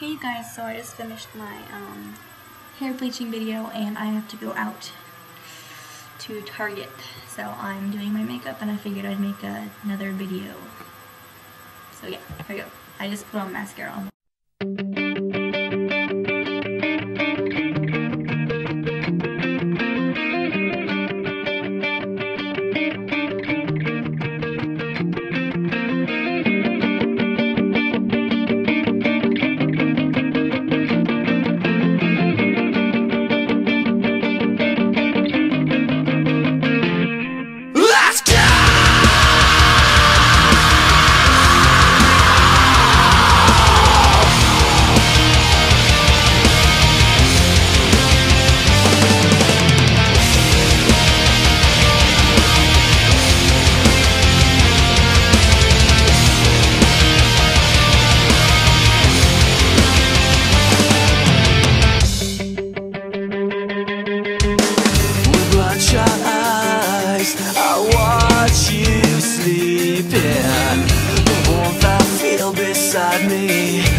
Hey guys, so I just finished my um, hair bleaching video and I have to go out to Target. So I'm doing my makeup and I figured I'd make a, another video. So yeah, here we go. I just put on mascara on. Me?